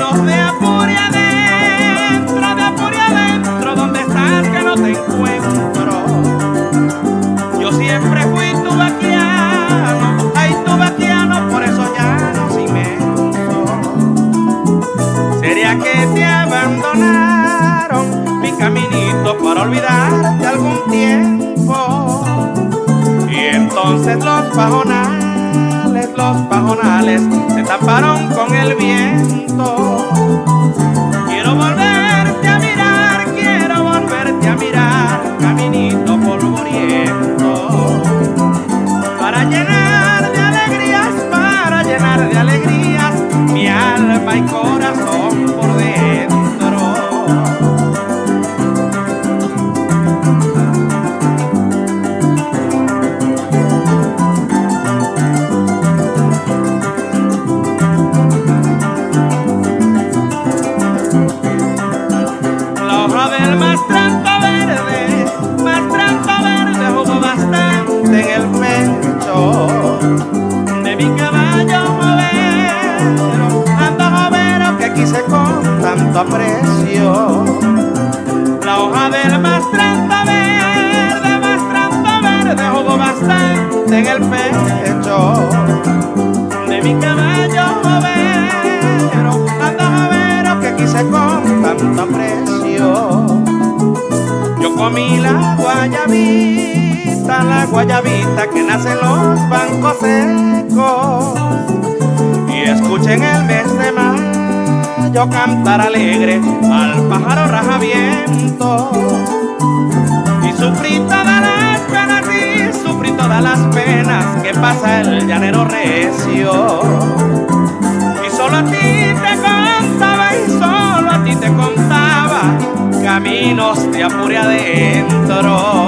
Vámonos de apuria adentro, de apuria adentro, donde estás que no te encuentro. Yo siempre fui tu vaquiano, ay tu vaquiano, por eso ya no si me Sería que te abandonaron mi caminito para olvidarte algún tiempo. Y entonces los pajonales, los pajonales se taparon con el viento. Tanto aprecio. La hoja del mastranto verde, mastranto verde jugó bastante en el pecho de mi caballo jovero, tanto jovero que quise con tanto aprecio. Yo comí la guayabita, la guayabita que nace en los bancos secos. Y escuché en el mayo cantar alegre al pájaro rajaviento. Y sufrí todas las penas, y sufrí todas las penas que pasa el llanero recio. Y solo a ti te contaba, y solo a ti te contaba caminos de apure adentro.